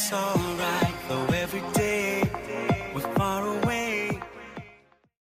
it's alright.